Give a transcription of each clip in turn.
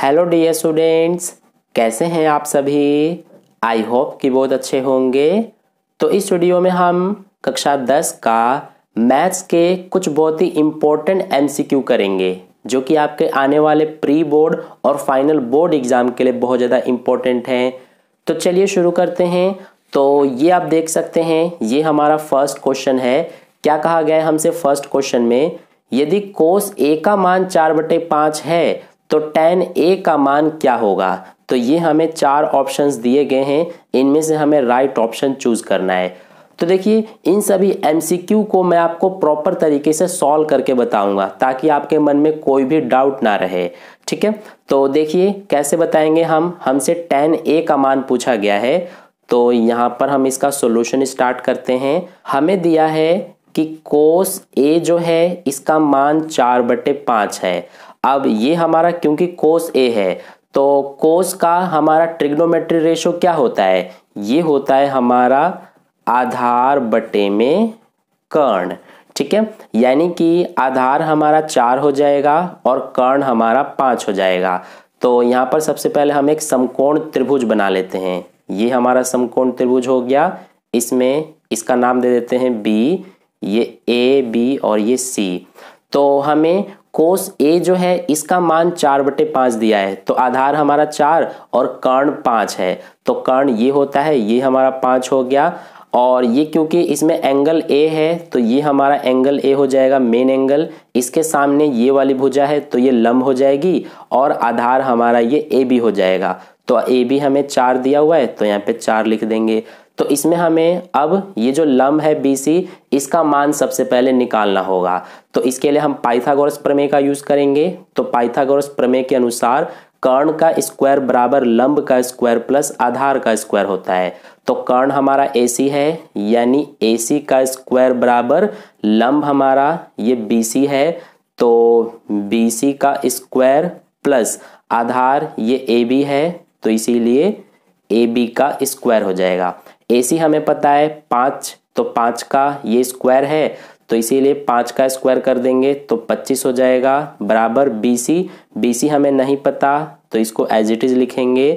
Hello dear students कैसे हैं आप सभी? आई होप कि बहुत अच्छे होंगे। तो इस वीडियो में हम कक्षा 10 का मैथ्स के कुछ बहुत ही इम्पोर्टेंट एमसीक्यू करेंगे, जो कि आपके आने वाले प्री बोर्ड और फाइनल बोर्ड एग्ज़ाम के लिए बहुत ज़्यादा इम्पोर्टेंट हैं। तो चलिए शुरू करते हैं। तो ये आप देख सकते हैं, ये हमारा फ़र्स्ट क्वेश्चन है। क्या कहा गया है हमसे फ़र्स्ट क्वेश्चन में? यदि कोस ए का मान चार बटे पाँच है तो टेन ए का मान क्या होगा? तो ये हमें चार ऑप्शंस दिए गए हैं। इनमें से हमें राइट ऑप्शन चूज़ करना है। तो देखिए, इन सभी एमसीक्यू को मैं आपको प्रॉपर तरीके से सॉल्व करके बताऊँगा, ताकि आपके मन में कोई भी डाउट ना रहे। ठीक है? तो देखिए, कैसे बताएँगे हम? हमसे टेन ए का मान पूछा गया है। तो यहाँ पर हम इसका सॉल्यूशन स्टार्ट करते हैं। हमें दिया है कि कोस ए जो है, इसका मान चार बटे पाँच है। अब ये हमारा क्योंकि कोस ए है तो कोस का हमारा ट्रिग्नोमेट्री रेशो क्या होता है? ये होता है हमारा आधार बटे में कर्ण, ठीक है? यानी कि आधार हमारा चार हो जाएगा और कर्ण हमारा पाँच हो जाएगा। तो यहाँ पर सबसे पहले हम एक समकोण त्रिभुज बना लेते हैं। ये हमारा समकोण त्रिभुज हो गया। इसमें इसका नाम दे देते हैं बी ये ए बी और ये सी तो हमें कोस ए जो है, इसका मान चार बटे पाँच दिया है। तो आधार हमारा चार और कर्ण पाँच है। तो कर्ण ये होता है, ये हमारा पाँच हो गया। और ये क्योंकि इसमें एंगल ए है तो ये हमारा एंगल ए हो जाएगा मेन एंगल इसके सामने ये वाली भुजा है तो ये लंब हो जाएगी और आधार हमारा ये ए बी हो जाएगा। तो ए बी हमें चार दिया हुआ है तो यहाँ पे चार लिख देंगे। तो इसमें हमें अब ये जो लंब है सी इसका मान सबसे पहले निकालना होगा। तो इसके लिए हम पाइथागोरस प्रमेय का यूज़ करेंगे। तो पाइथागोरस प्रमेय के अनुसार कर्ण का स्क्वायर बराबर लंब का स्क्वायर प्लस आधार का स्क्वायर होता है। तो कर्ण हमारा सी है, यानी सी का स्क्वायर बराबर लंब हमारा ये सी है। तो सी का स्क्वायर प्लस आधार ये बी है तो इसीलिए बी का स्क्वायर हो जाएगा। ए सी हमें पता है पाँच तो पाँच का ये स्क्वायर है तो इसीलिए पाँच का स्क्वायर कर देंगे तो पच्चीस हो जाएगा, बराबर बी सी बी सी हमें नहीं पता तो इसको एज इट इज़ लिखेंगे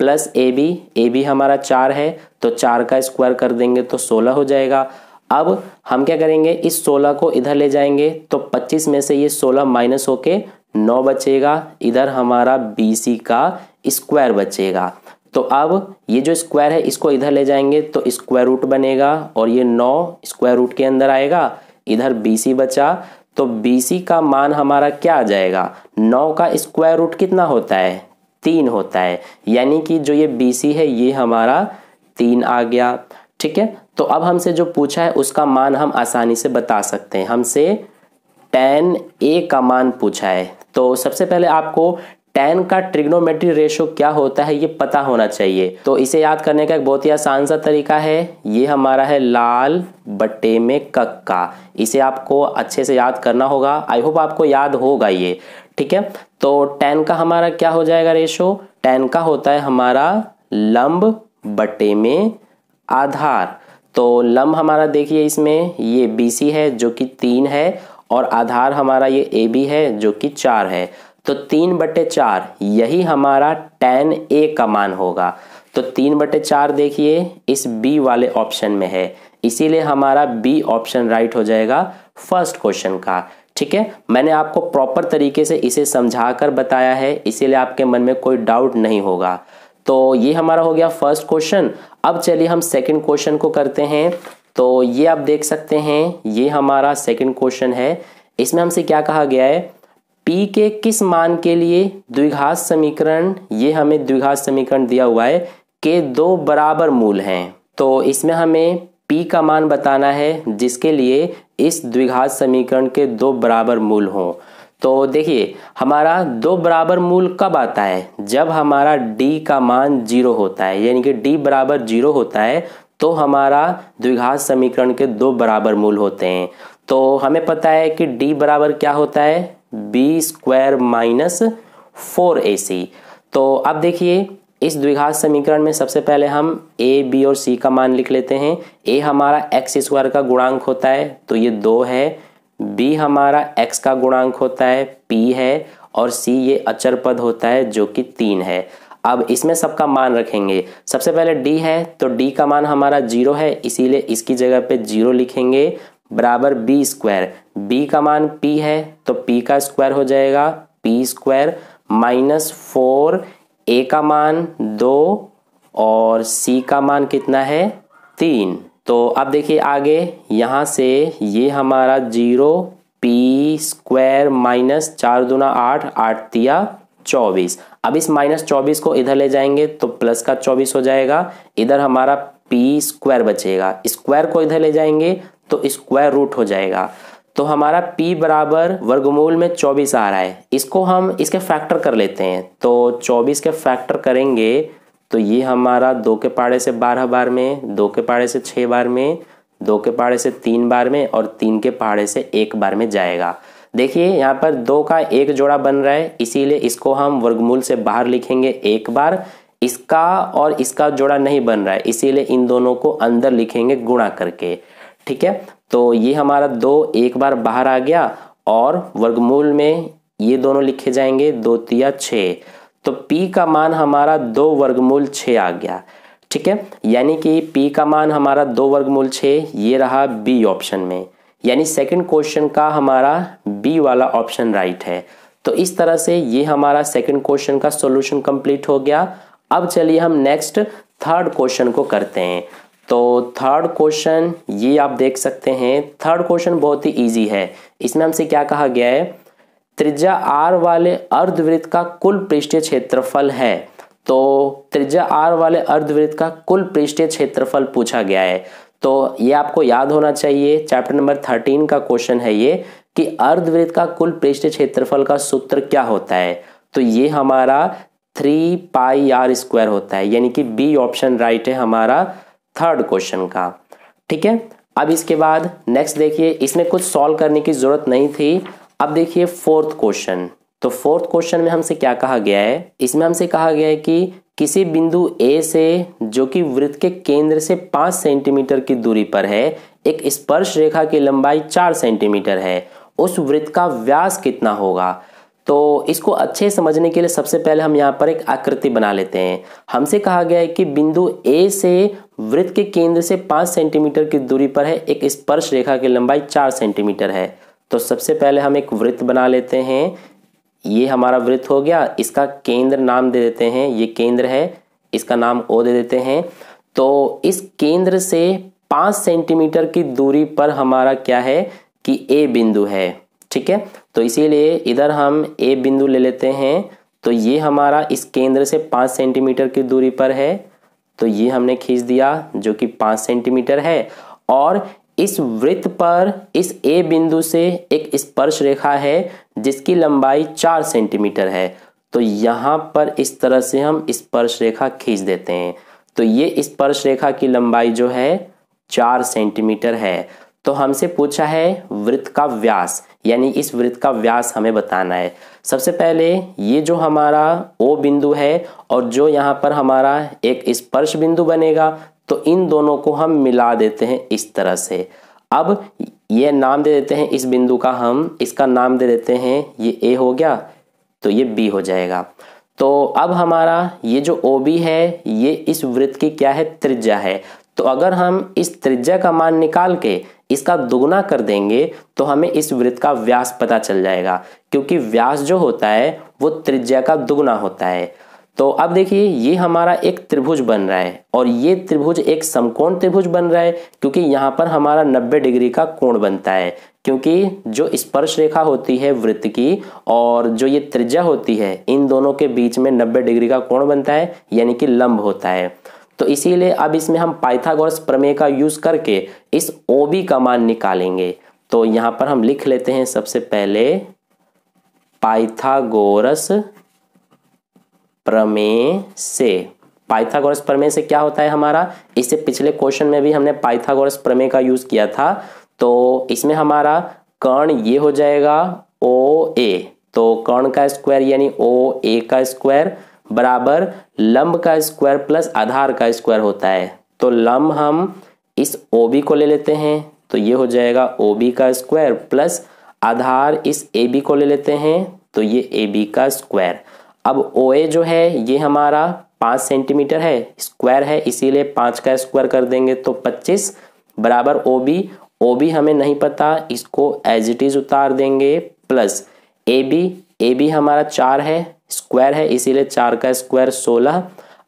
plus A B A B हमारा चार है तो चार का स्क्वायर कर देंगे तो सोलह हो जाएगा। अब हम क्या करेंगे, इस सोलह को इधर ले जाएँगे तो पच्चीस में से ये सोलह माइनस होके नौ बचेगा, इधर हमारा बी सी का स्क्वायर बचेगा। तो अब ये जो स्क्वायर है, इसको इधर ले जाएँगे तो स्क्वायर रूट बनेगा और ये नौ स्क्वायर रूट के अंदर आएगा। इधर बी सी बचा तो बी सी का मान हमारा क्या आ जाएगा? नौ का स्क्वायर रूट कितना होता है? तीन होता है। यानी कि जो ये बी सी है, ये हमारा तीन आ गया। ठीक है? तो अब हमसे जो पूछा है, उसका मान हम आसानी से बता सकते हैं। हमसे टेन ए का मान पूछा है। तो सबसे पहले आपको टेन का ट्रिग्नोमेट्री रेशो क्या होता है, ये पता होना चाहिए। तो इसे याद करने का एक बहुत ही आसान सा तरीका है। ये हमारा है लाल बट्टे में कक्का इसे आपको अच्छे से याद करना होगा। आई होप आपको याद होगा ये। ठीक है? तो टेन का हमारा क्या हो जाएगा रेशो टेन का होता है हमारा लंब बटे में आधार। तो लंब हमारा देखिए इसमें, ये बी है जो कि तीन है और आधार हमारा ये ए बी है जो कि चार है। तो तीन बटे चार, यही हमारा टेन ए का मान होगा। तो तीन बटे चार देखिए, इस बी वाले ऑप्शन में है। इसीलिए हमारा बी ऑप्शन राइट हो जाएगा फ़र्स्ट क्वेश्चन का। ठीक है? मैंने आपको प्रॉपर तरीके से इसे समझा कर बताया है, इसीलिए आपके मन में कोई डाउट नहीं होगा। तो ये हमारा हो गया फ़र्स्ट क्वेश्चन अब चलिए हम सेकंड क्वेश्चन को करते हैं। तो ये आप देख सकते हैं, ये हमारा सेकंड क्वेश्चन है। इसमें हमसे क्या कहा गया है? पी के किस मान के लिए द्विघात समीकरण, ये हमें द्विघात समीकरण दिया हुआ है, के दो बराबर मूल हैं। तो इसमें हमें पी का मान बताना है, जिसके लिए इस द्विघात समीकरण के दो बराबर मूल हों। तो देखिए, हमारा दो बराबर मूल कब आता है? जब हमारा d का मान ज़ीरो होता है, यानी कि d बराबर ज़ीरो होता है तो हमारा द्विघात समीकरण के दो बराबर मूल होते हैं। तो हमें पता है कि d बराबर क्या होता है? B square minus four A C तो अब देखिए, इस द्विघात समीकरण में सबसे पहले हम ए बी और सी का मान लिख लेते हैं। ए हमारा एक्स स्क्वायर का गुणांक होता है तो ये दो है। बी हमारा एक्स का गुणांक होता है पी है, और सी ये अचर पद होता है, जो कि तीन है। अब इसमें सबका मान रखेंगे। सबसे पहले डी है तो डी का मान हमारा ज़ीरो है, इसीलिए इसकी जगह पे ज़ीरो लिखेंगे। बराबर बी स्क्वायर बी का मान पी है तो पी का स्क्वायर हो जाएगा P square minus four A का मान दो और सी का मान कितना है? तीन. तो अब देखिए आगे, यहाँ से ये हमारा ज़ीरो पी स्क्वायर माइनस चार दुना आठ आठ तिया चौबीस. अब इस माइनस चौबीस को इधर ले जाएँगे तो प्लस का चौबीस हो जाएगा. इधर हमारा पी स्क्वायर बचेगा. स्क्वायर को इधर ले जाएँगे तो स्क्वायर रूट हो जाएगा। तो हमारा p बराबर वर्गमूल में 24 आ रहा है। इसको हम, इसके फैक्टर कर लेते हैं। तो 24 के फैक्टर करेंगे तो ये हमारा दो के पाड़े से बारह बार में, दो के पाड़े से छः बार में, दो के पहाड़े से तीन बार में और तीन के पहाड़े से एक बार में जाएगा। देखिए, यहाँ पर दो का एक जोड़ा बन रहा है, इसीलिए इसको हम वर्गमूल से बाहर लिखेंगे एक बार। इसका और इसका जोड़ा नहीं बन रहा है, इसीलिए इन दोनों को अंदर लिखेंगे गुणा करके। ठीक है? तो ये हमारा दो एक बार बाहर आ गया और वर्गमूल में ये दोनों लिखे जाएँगे दो तिया छ तो p का मान हमारा दो वर्गमूल छ आ गया। ठीक है? यानी कि p का मान हमारा दो वर्गमूल छ ये रहा बी ऑप्शन में। यानी सेकंड क्वेश्चन का हमारा बी वाला ऑप्शन राइट है। तो इस तरह से ये हमारा सेकंड क्वेश्चन का सॉल्यूशन कंप्लीट हो गया। अब चलिए हम नेक्स्ट थर्ड क्वेश्चन को करते हैं। तो थर्ड क्वेश्चन ये आप देख सकते हैं। थर्ड क्वेश्चन बहुत ही इजी है। इसमें हमसे क्या कहा गया है? त्रिज्या आर वाले अर्धवृत्त का कुल पृष्ठीय क्षेत्रफल है। तो त्रिज्या आर वाले अर्धवृत्त का कुल पृष्ठीय क्षेत्रफल पूछा गया है। तो ये आपको याद होना चाहिए चैप्टर नंबर थर्टीन का क्वेश्चन है ये, कि अर्धवृत्त का कुल पृष्ठीय क्षेत्रफल का सूत्र क्या होता है? तो ये हमारा थ्री पाई आर स्क्वायर होता है। यानी कि बी ऑप्शन राइट है हमारा थर्ड क्वेश्चन का। ठीक है? अब इसके बाद नेक्स्ट देखिए, इसमें कुछ सॉल्व करने की ज़रूरत नहीं थी। अब देखिए फोर्थ क्वेश्चन तो फोर्थ क्वेश्चन में हमसे क्या कहा गया है? इसमें हमसे कहा गया है कि किसी बिंदु ए से, जो कि वृत्त के केंद्र से पाँच सेंटीमीटर की दूरी पर है, एक स्पर्श रेखा की लंबाई चार सेंटीमीटर है, उस वृत्त का व्यास कितना होगा? तो इसको अच्छे समझने के लिए सबसे पहले हम यहाँ पर एक आकृति बना लेते हैं। हमसे कहा गया है कि बिंदु ए से वृत्त के केंद्र से पाँच सेंटीमीटर की दूरी पर है, एक स्पर्श रेखा की लंबाई चार सेंटीमीटर है। तो सबसे पहले हम एक वृत्त बना लेते हैं। ये हमारा वृत्त हो गया, इसका केंद्र नाम दे देते हैं, ये केंद्र है, इसका नाम ओ दे देते हैं। तो इस केंद्र से पाँच सेंटीमीटर की दूरी पर हमारा क्या है कि ए बिंदु है, ठीक है? तो इसीलिए इधर हम ए बिंदु ले लेते हैं। तो ये हमारा इस केंद्र से पाँच सेंटीमीटर की दूरी पर है। तो ये हमने खींच दिया, जो कि पाँच सेंटीमीटर है। और इस वृत्त पर, इस ए बिंदु से एक स्पर्श रेखा है, जिसकी लंबाई चार सेंटीमीटर है। तो यहाँ पर इस तरह से हम स्पर्श रेखा खींच देते हैं। तो ये स्पर्श रेखा की लंबाई जो है, चार सेंटीमीटर है। तो हमसे पूछा है, वृत्त का व्यास। यानी इस वृत्त का व्यास हमें बताना है। सबसे पहले ये जो हमारा ओ बिंदु है और जो यहाँ पर हमारा एक स्पर्श बिंदु बनेगा तो इन दोनों को हम मिला देते हैं इस तरह से। अब ये नाम दे देते हैं, इस बिंदु का हम, इसका नाम दे देते हैं, ये ए हो गया तो ये बी हो जाएगा। तो अब हमारा ये जो ओ बी है, ये इस वृत्त की क्या है? त्रिज्या है। तो अगर हम इस त्रिज्या का मान निकाल के इसका दुगुना कर देंगे तो हमें इस वृत्त का व्यास पता चल जाएगा, क्योंकि व्यास जो होता है, वो त्रिज्या का दुगुना होता है। तो अब देखिए, ये हमारा एक त्रिभुज बन रहा है, और ये त्रिभुज एक समकोण त्रिभुज बन रहा है, क्योंकि यहाँ पर हमारा 90 डिग्री का कोण बनता है, क्योंकि जो स्पर्श रेखा होती है वृत्त की, और जो ये त्रिज्या होती है, इन दोनों के बीच में 90 डिग्री का कोण बनता है, यानी कि लंब होता है। तो इसीलिए अब इसमें हम पाइथागोरस प्रमेय का यूज़ करके इस ओबी का मान निकालेंगे। तो यहाँ पर हम लिख लेते हैं सबसे पहले पाइथागोरस प्रमेय से। पाइथागोरस प्रमेय से क्या होता है हमारा? इससे पिछले क्वेश्चन में भी हमने पाइथागोरस प्रमेय का यूज़ किया था। तो इसमें हमारा कर्ण ये हो जाएगा ओ ए। तो कर्ण का स्क्वायर यानी ओ ए का स्क्वायर बराबर लंब का स्क्वायर प्लस आधार का स्क्वायर होता है। तो लंब हम इस ओ बी को ले लेते हैं तो ये हो जाएगा ओ बी का स्क्वायर प्लस आधार इस ए बी को ले लेते हैं तो ये ए बी का स्क्वायर। अब ओ ए जो है, ये हमारा पाँच सेंटीमीटर है, स्क्वायर है, इसीलिए पाँच का स्क्वायर कर देंगे तो पच्चीस बराबर ओ बी ओ बी हमें नहीं पता, इसको एज इट इज़ उतार देंगे, plus A B A B हमारा चार है स्क्वायर है, इसीलिए चार का स्क्वायर सोलह।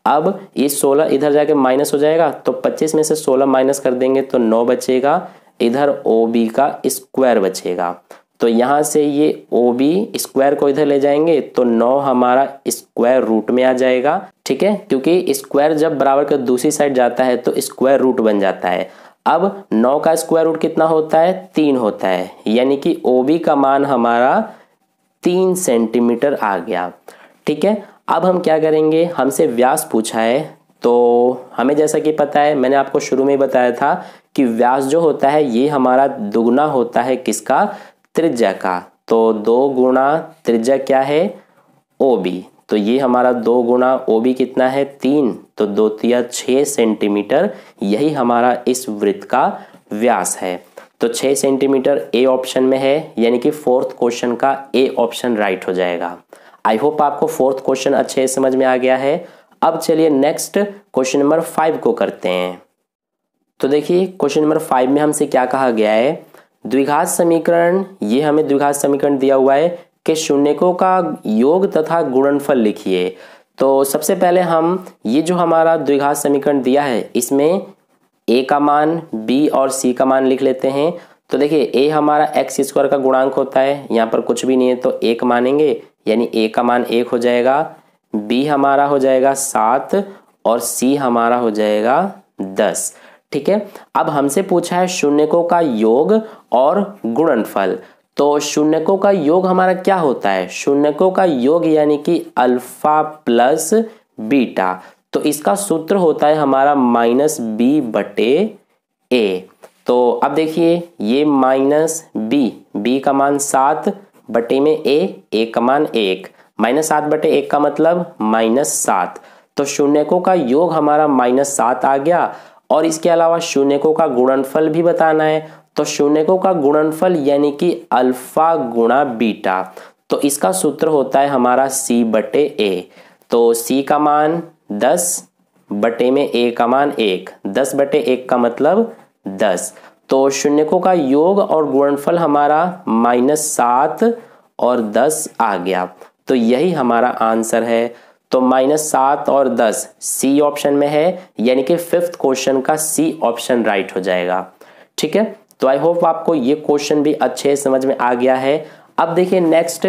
अब ये सोलह इधर जाके माइनस हो जाएगा तो पच्चीस में से सोलह माइनस कर देंगे तो नौ बचेगा। इधर ओ बी का स्क्वायर बचेगा। तो यहाँ से ये ओ बी स्क्वायर को इधर ले जाएँगे तो नौ हमारा स्क्वायर रूट में आ जाएगा, ठीक है? क्योंकि स्क्वायर जब बराबर के दूसरी साइड जाता है तो स्क्वायर रूट बन जाता है। अब नौ का स्क्वायर रूट कितना होता है? तीन होता है। यानी कि ओ बी का मान हमारा तीन सेंटीमीटर आ गया ठीक है? अब हम क्या करेंगे? हमसे व्यास पूछा है तो हमें जैसा कि पता है, मैंने आपको शुरू में ही बताया था कि व्यास जो होता है, ये हमारा दुगना होता है किसका? त्रिज्या का। तो दो गुणा त्रिज्या क्या है? ओ बी तो ये हमारा दो गुणा ओ बी कितना है? तीन। तो दो तिया छः सेंटीमीटर, यही हमारा इस वृत्त का व्यास है। तो छः सेंटीमीटर ए ऑप्शन में है, यानी कि फोर्थ क्वेश्चन का ए ऑप्शन राइट हो जाएगा। आई होप आपको फोर्थ क्वेश्चन अच्छे समझ में आ गया है। अब चलिए नेक्स्ट क्वेश्चन नंबर फाइव को करते हैं। तो देखिए क्वेश्चन नंबर फाइव में हमसे क्या कहा गया है? द्विघात समीकरण, ये हमें द्विघात समीकरण दिया हुआ है कि शून्यकों का योग तथा गुणनफल लिखिए। तो सबसे पहले हम ये जो हमारा द्विघात समीकरण दिया है, इसमें ए का मान बी और सी का मान लिख लेते हैं। तो देखिए ए हमारा एक्स स्क्वायर का गुणांक होता है। यहाँ पर कुछ भी नहीं है तो एक मानेंगे, यानी ए का मान एक हो जाएगा। बी हमारा हो जाएगा सात और सी हमारा हो जाएगा दस। ठीक है? अब हमसे पूछा है शून्यकों का योग और गुणनफल। तो शून्यकों का योग हमारा क्या होता है? शून्यकों का योग यानी कि अल्फ़ा प्लस बीटा। तो इसका सूत्र होता है हमारा माइनस बी बटे ए। तो अब देखिए, ये माइनस बी बी का मान सात, बटे में ए ए का मान एक। माइनस सात बटे एक का मतलब माइनस सात। तो शून्यकों का योग हमारा माइनस सात आ गया, और इसके अलावा शून्यकों का गुणनफल भी बताना है। तो शून्यकों का गुणनफल यानी कि अल्फ़ा गुणा बीटा। तो इसका सूत्र होता है हमारा सी बटे ए। तो सी का मान दस बटे में ए का मान एक। दस बटे एक का मतलब दस। तो शून्यकों का योग और गुणनफल हमारा माइनस सात और दस आ गया। तो यही हमारा आंसर है। तो माइनस सात और दस सी ऑप्शन में है, यानी कि फिफ्थ क्वेश्चन का सी ऑप्शन राइट हो जाएगा। ठीक है? तो आई होप आपको ये क्वेश्चन भी अच्छे समझ में आ गया है। अब देखिए नेक्स्ट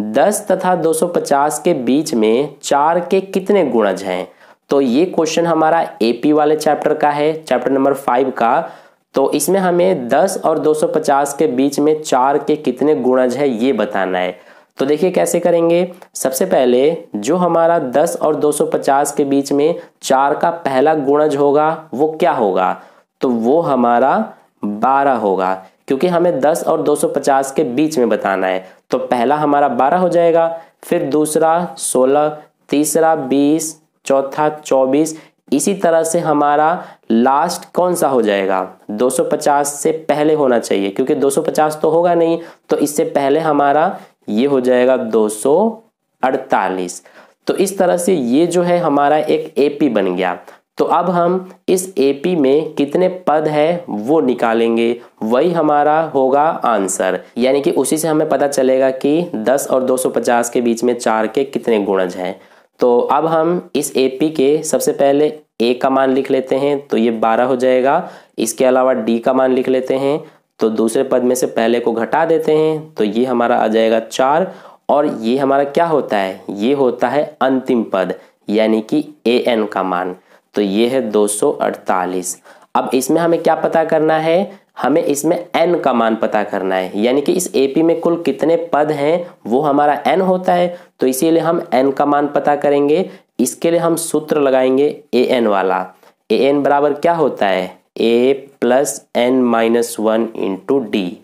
10 तथा 250 के बीच में चार के कितने गुणज हैं? तो ये क्वेश्चन हमारा एपी वाले चैप्टर का है चैप्टर नंबर फाइव का। तो इसमें हमें 10 और 250 के बीच में चार के कितने गुणज है ये बताना है। तो देखिए कैसे करेंगे? सबसे पहले जो हमारा 10 और 250 के बीच में चार का पहला गुणज होगा, वो क्या होगा? तो वो हमारा 12 होगा। क्योंकि हमें 10 और 250 के बीच में बताना है। तो पहला हमारा 12 हो जाएगा, फिर दूसरा 16 तीसरा 20 चौथा 24 इसी तरह से हमारा लास्ट कौन सा हो जाएगा? 250 से पहले होना चाहिए, क्योंकि 250 तो होगा नहीं। तो इससे पहले हमारा ये हो जाएगा 248 तो इस तरह से ये जो है हमारा एक एपी बन गया। तो अब हम इस एपी में कितने पद है वो निकालेंगे। वही हमारा होगा आंसर। यानी कि उसी से हमें पता चलेगा कि 10 और 250 के बीच में चार के कितने गुणज हैं। तो अब हम इस एपी के सबसे पहले ए का मान लिख लेते हैं तो ये बारह हो जाएगा। इसके अलावा डी का मान लिख लेते हैं तो दूसरे पद में से पहले को घटा देते हैं तो ये हमारा आ जाएगा चार। और ये हमारा क्या होता है? ये होता है अंतिम पद, यानी कि ए एन का मान। तो ये है 248 अब इसमें हमें क्या पता करना है? हमें इसमें n का मान पता करना है। यानी कि इस AP में कुल कितने पद हैं, वो हमारा n होता है। तो इसीलिए हम n का मान पता करेंगे। इसके लिए हम सूत्र लगाएँगे ए एन वाला। ए एन बराबर क्या होता है? A plus N minus one into D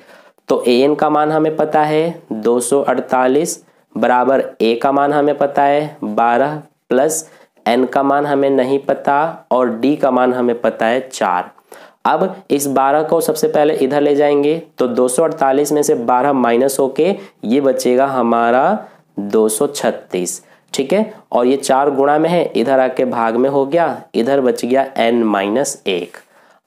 तो ए एन का मान हमें पता है 248 बराबर ए का मान हमें पता है 12 प्लस एन का मान हमें नहीं पता और डी का मान हमें पता है चार। अब इस 12 को सबसे पहले इधर ले जाएँगे तो 248 में से 12 माइनस होके ये बचेगा हमारा 236 ठीक है? और ये चार गुणा में है, इधर आके भाग में हो गया, इधर बच गया एन माइनस एक।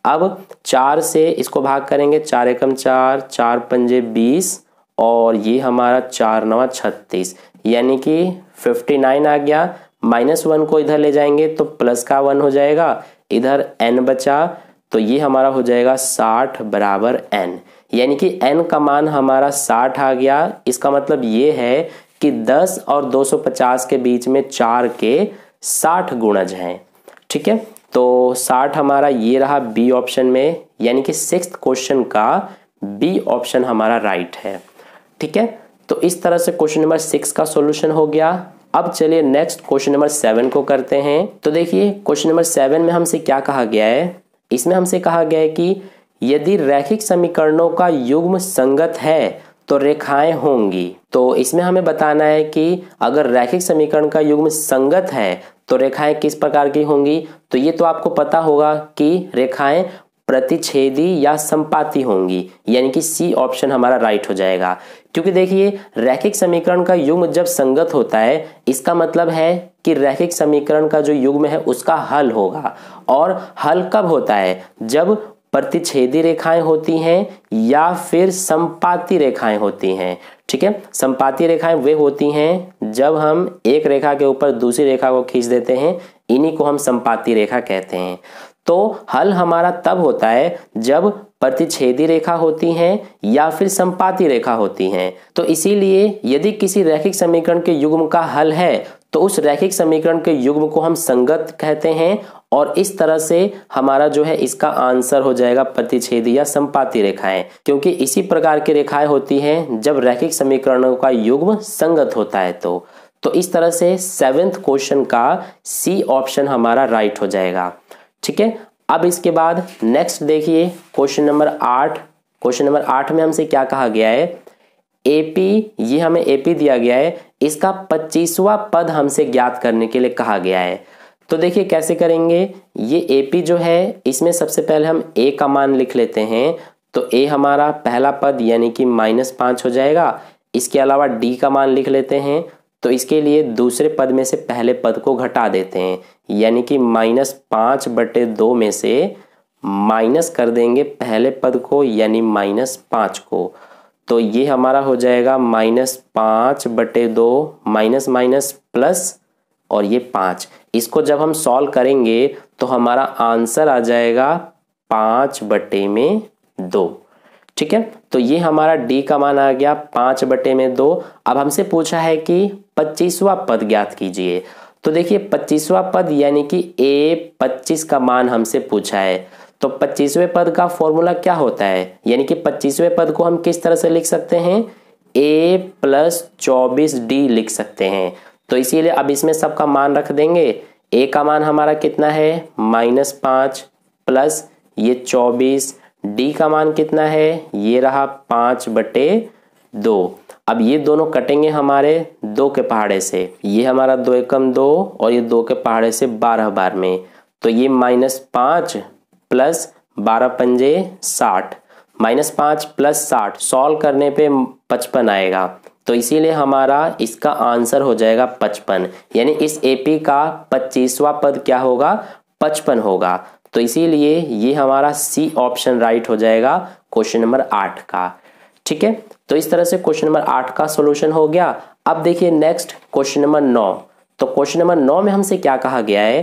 अब चार से इसको भाग करेंगे, चार एकम चार चार पंजे बीस, और ये हमारा चार नवा छत्तीस। यानी कि फिफ्टी नाइन आ गया माइनस वन को इधर ले जाएँगे तो प्लस का वन हो जाएगा, इधर एन बचा तो ये हमारा हो जाएगा साठ बराबर एन। यानी कि एन का मान हमारा साठ आ गया। इसका मतलब ये है कि 10 और 250 के बीच में चार के 60 गुणज हैं। ठीक है? तो 60 हमारा ये रहा बी ऑप्शन में, यानी कि सिक्स क्वेश्चन का बी ऑप्शन हमारा राइट है। ठीक है? तो इस तरह से क्वेश्चन नंबर सिक्स का सॉल्यूशन हो गया। अब चलिए नेक्स्ट क्वेश्चन नंबर सेवन को करते हैं। तो देखिए क्वेश्चन नंबर सेवन में हमसे क्या कहा गया है? इसमें हमसे कहा गया है कि यदि रैखिक समीकरणों का युग्म संगत है तो रेखाएँ होंगी। तो इसमें हमें बताना है कि अगर रैखिक समीकरण का युग्म संगत है तो रेखाएँ किस प्रकार की होंगी? तो ये तो आपको पता होगा कि रेखाएँ प्रतिच्छेदी या संपाती होंगी, यानी कि सी ऑप्शन हमारा राइट हो जाएगा। क्योंकि देखिए, रैखिक समीकरण का युग्म जब संगत होता है, इसका मतलब है कि रैखिक समीकरण का जो युग्म है, उसका हल होगा। और हल कब होता है? जब प्रतिच्छेदी रेखाएँ होती हैं या फिर संपाती रेखाएँ होती हैं। ठीक है? संपाती रेखाएँ वे होती हैं जब हम एक रेखा के ऊपर दूसरी रेखा को खींच देते हैं, इन्हीं को हम संपाती रेखा कहते हैं। तो हल हमारा तब होता है जब प्रतिच्छेदी रेखा होती हैं या फिर संपाती रेखा होती हैं। तो इसीलिए यदि किसी रैखिक समीकरण के युग्म का हल है तो उस रैखिक समीकरण के युग्म को हम संगत कहते हैं और इस तरह से हमारा जो है इसका आंसर हो जाएगा प्रतिच्छेदी या संपाती रेखाएँ। क्योंकि इसी प्रकार की रेखाएँ होती हैं, जब रैखिक समीकरणों का युग्म संगत होता है तो। तो इस तरह से सेवेंथ क्वेश्चन का सी ऑप्शन हमारा राइट हो जाएगा। ठीक है? अब इसके बाद नेक्स्ट देखिए क्वेश्चन नंबर आठ। क्वेश्चन नंबर आठ में हमसे क्या कहा गया है? एपी ये हमें एपी दिया गया है। इसका पच्चीसवा पद हमसे ज्ञात करने के लिए कहा गया है। तो देखिए कैसे करेंगे? ये एपी जो है, इसमें सबसे पहले हम ए का मान लिख लेते हैं। तो ए हमारा पहला पद यानी कि माइनस पाँच हो जाएगा। इसके अलावा डी का मान लिख लेते हैं। तो इसके लिए दूसरे पद में से पहले पद को घटा देते हैं। यानी कि माइनस पाँच बटे दो में से माइनस कर देंगे पहले पद को, यानी माइनस पाँच को। तो ये हमारा हो जाएगा माइनस पाँच बटे दो, माइनस माइनस प्लस और ये पाँच। इसको जब हम सॉल्व करेंगे तो हमारा आंसर आ जाएगा पाँच बटे में दो। ठीक है? तो ये हमारा डी का मान आ गया पाँच बटे में दो। अब हमसे पूछा है कि पच्चीसवा पद ज्ञात कीजिए। तो देखिए, पच्चीसवा पद यानी कि ए पच्चीस का मान हमसे पूछा है। तो पच्चीसवें पद का फॉर्मूला क्या होता है? यानी कि पच्चीसवें पद को हम किस तरह से लिख सकते हैं? ए प्लस चौबीस डी लिख सकते हैं। तो इसीलिए अब इसमें सबका मान रख देंगे। ए का मान हमारा कितना है? माइनस पाँच प्लस ये चौबीस डी का मान कितना है? ये रहा पाँच बटे दो। अब ये दोनों कटेंगे हमारे दो के पहाड़े से। ये हमारा दो एकम दो और ये दो के पहाड़े से बारह बार में। तो ये माइनस पाँच प्लस बारह पंजे साठ। माइनस पाँच प्लस साठ। सॉल्व करने पे पचपन आएगा। तो इसीलिए हमारा इसका आंसर हो जाएगा पचपन। यानी इस एपी का पच्चीसवा पद क्या होगा? पचपन होगा। तो इसीलिए ये हमारा सी ऑप्शन राइट हो जाएगा क्वेश्चन नंबर आठ का। ठीक है? तो इस तरह से क्वेश्चन नंबर आठ का सोल्यूशन हो गया। अब देखिए नेक्स्ट क्वेश्चन नंबर नौ। तो क्वेश्चन नंबर नौ में हमसे क्या कहा गया है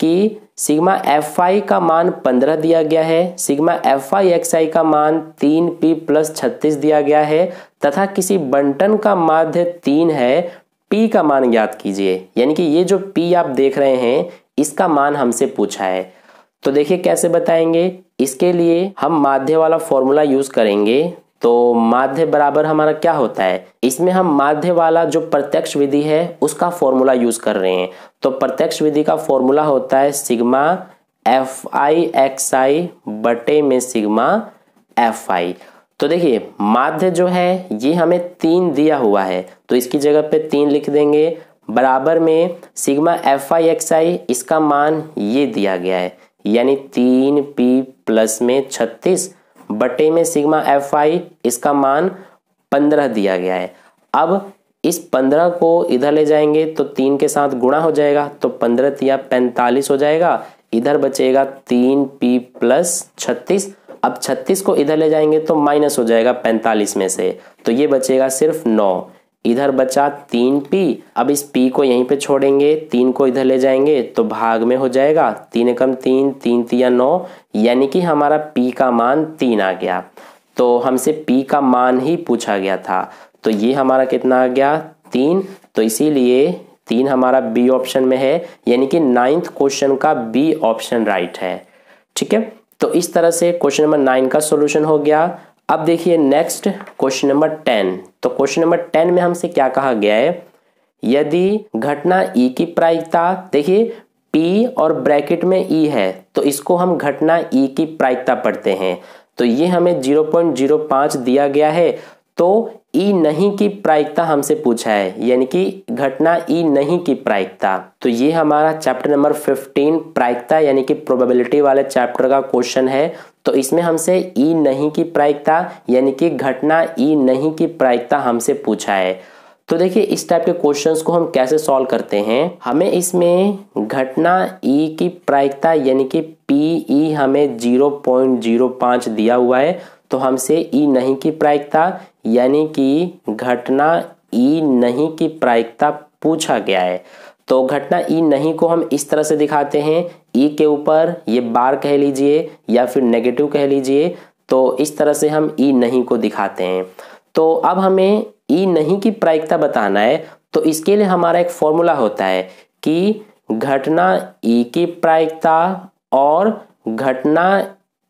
कि सिग्मा एफ़ आई का मान पंद्रह दिया गया है sigma F I X I का मान तीन पी प्लस छत्तीस दिया गया है, तथा किसी बंटन का माध्य तीन है पी का मान ज्ञात कीजिए। यानी कि ये जो पी आप देख रहे हैं, इसका मान हमसे पूछा है। तो देखिए कैसे बताएँगे? इसके लिए हम माध्य वाला फॉर्मूला यूज़ करेंगे। तो माध्य बराबर हमारा क्या होता है? इसमें हम माध्य वाला जो प्रत्यक्ष विधि है, उसका फॉर्मूला यूज़ कर रहे हैं। तो प्रत्यक्ष विधि का फॉर्मूला होता है sigma F I X I बटे में सिग्मा एफ़ आई तो देखिए, माध्य जो है, ये हमें तीन दिया हुआ है। तो इसकी जगह पे तीन लिख देंगे। बराबर में sigma F I X I इसका मान ये दिया गया है। यानी तीन पी प्लस में छत्तीस बटे में सिग्मा एफ़ आई इसका मान पंद्रह दिया गया है। अब इस पंद्रह को इधर ले जाएँगे तो तीन के साथ गुणा हो जाएगा तो पंद्रह तिया पैंतालीस हो जाएगा। इधर बचेगा तीन पी प्लस छत्तीस। अब छत्तीस को इधर ले जाएँगे तो माइनस हो जाएगा पैंतालीस में से। तो ये बचेगा सिर्फ़ नौ। इधर बचा तीन पी, अब इस पी को यहीं पे छोड़ेंगे, तीन को इधर ले जाएँगे तो भाग में हो जाएगा तीन एकम तीन तीन तिया नौ, यानी कि हमारा पी का मान तीन आ गया। तो हमसे पी का मान ही पूछा गया था। तो ये हमारा कितना आ गया? तीन। तो इसीलिए तीन हमारा बी ऑप्शन में है, यानी कि नाइन्थ क्वेश्चन का बी ऑप्शन राइट है। ठीक है? तो इस तरह से क्वेश्चन नंबर नाइन का सोल्यूशन हो गया। अब देखिए नेक्स्ट क्वेश्चन नंबर टेन। तो क्वेश्चन नंबर टेन में हमसे क्या कहा गया है? यदि घटना ई की प्रायिकता, देखिए पी और ब्रैकेट में ई है तो इसको हम घटना ई की प्रायिकता पढ़ते हैं। तो ये हमें 0.05 दिया गया है तो ई नहीं की प्रायिकता हमसे पूछा है, यानी कि घटना ई नहीं की प्रायिकता। तो ये हमारा चैप्टर नंबर 15 प्रायिकता, यानी कि प्रोबेबिलिटी वाले चैप्टर का क्वेश्चन है। तो इसमें हमसे ई नहीं की प्रायिकता, यानी कि घटना ई नहीं की प्रायिकता हमसे पूछा है। तो देखिए, इस टाइप के क्वेश्चंस को हम कैसे सॉल्व करते हैं? हमें इसमें घटना ई की प्रायिकता, यानी कि पी ई हमें 0.05 दिया हुआ है तो हमसे ई नहीं की प्रायिकता, यानी कि घटना ई नहीं की प्रायिकता पूछा गया है। तो घटना ई नहीं को हम इस तरह से दिखाते हैं। ई के ऊपर ये बार कह लीजिए या फिर नेगेटिव कह लीजिए तो इस तरह से हम ई नहीं को दिखाते हैं। तो अब हमें ई नहीं की प्रायिकता बताना है। तो इसके लिए हमारा एक फॉर्मूला होता है कि घटना ई की प्रायिकता और घटना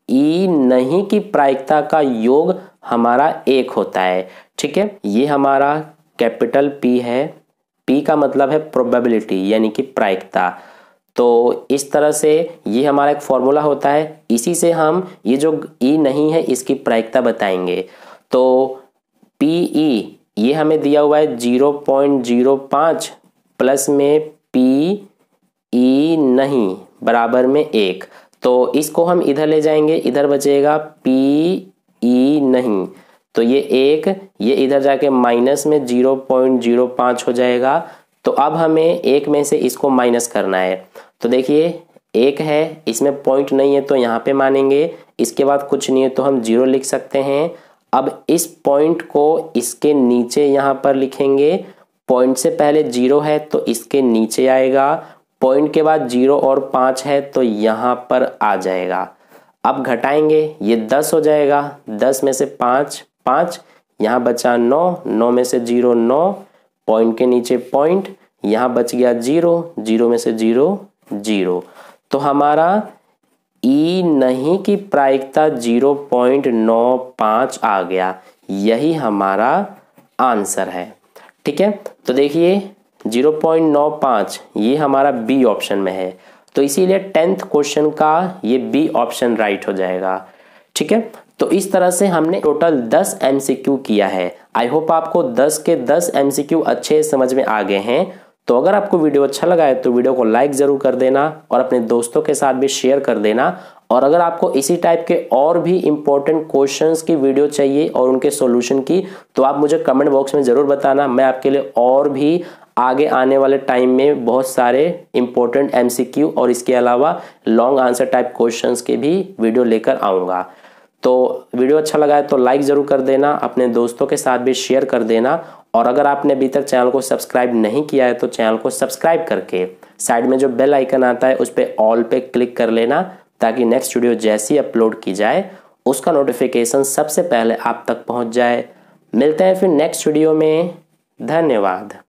ई नहीं की प्रायिकता का योग हमारा एक होता है। ठीक है? ये हमारा कैपिटल पी है। पी का मतलब है प्रोबेबिलिटी यानी कि प्रायिकता। तो इस तरह से ये हमारा एक फॉर्मूला होता है। इसी से हम ये जो ई नहीं है, इसकी प्रायिकता बताएँगे। तो पी ई ये हमें दिया हुआ है ज़ीरो पॉइंट ज़ीरो पाँच प्लस में पी ई नहीं, बराबर में एक। तो इसको हम इधर ले जाएँगे, इधर बचेगा पी ई नहीं। तो ये एक, ये इधर जाके माइनस में ज़ीरो पॉइंट ज़ीरो पाँच हो जाएगा। तो अब हमें एक में से इसको माइनस करना है। तो देखिए, एक है, इसमें पॉइंट नहीं है तो यहाँ पे मानेंगे। इसके बाद कुछ नहीं है तो हम ज़ीरो लिख सकते हैं। अब इस पॉइंट को इसके नीचे यहाँ पर लिखेंगे। पॉइंट से पहले ज़ीरो है तो इसके नीचे आएगा। पॉइंट के बाद ज़ीरो और पाँच है तो यहाँ पर आ जाएगा। अब घटाएँगे, ये दस हो जाएगा। दस में से पाँच पाँच, यहाँ बचा नौ नौ में से ज़ीरो नौ, पॉइंट के नीचे पॉइंट, यहाँ बच गया ज़ीरो ज़ीरो में से ज़ीरो ज़ीरो। तो हमारा ई नहीं की प्रायिकता ज़ीरो पॉइंट नौ पाँच आ गया, यही हमारा आंसर है। ठीक है? तो देखिए, ज़ीरो पॉइंट नौ पाँच, ये हमारा बी ऑप्शन में है। तो इसीलिए टेंथ क्वेश्चन का ये बी ऑप्शन राइट हो जाएगा। ठीक है? तो इस तरह से हमने टोटल 10 एमसीक्यू किया है। आई होप आपको 10 के 10 एमसीक्यू अच्छे समझ में आ गए हैं। तो अगर आपको वीडियो अच्छा लगा है तो वीडियो को लाइक ज़रूर कर देना और अपने दोस्तों के साथ भी शेयर कर देना। और अगर आपको इसी टाइप के और भी इंपॉर्टेंट क्वेश्चंस की वीडियो चाहिए और उनके सॉल्यूशन की तो आप मुझे कमेंट बॉक्स में ज़रूर बताना। मैं आपके लिए और भी आगे आने वाले टाइम में बहुत सारे इंपॉर्टेंट एमसीक्यू और इसके अलावा लॉन्ग आंसर टाइप क्वेश्चंस के भी वीडियो लेकर आऊँगा। तो वीडियो अच्छा लगा है तो लाइक ज़रूर कर देना, अपने दोस्तों के साथ भी शेयर कर देना। और अगर आपने अभी तक चैनल को सब्सक्राइब नहीं किया है तो चैनल को सब्सक्राइब करके साइड में जो बेल आइकन आता है उस पर ऑल पे क्लिक कर लेना ताकि नेक्स्ट वीडियो जैसी अपलोड की जाए, उसका नोटिफिकेशन सबसे पहले आप तक पहुँच जाए। मिलते हैं फिर नेक्स्ट वीडियो में। धन्यवाद।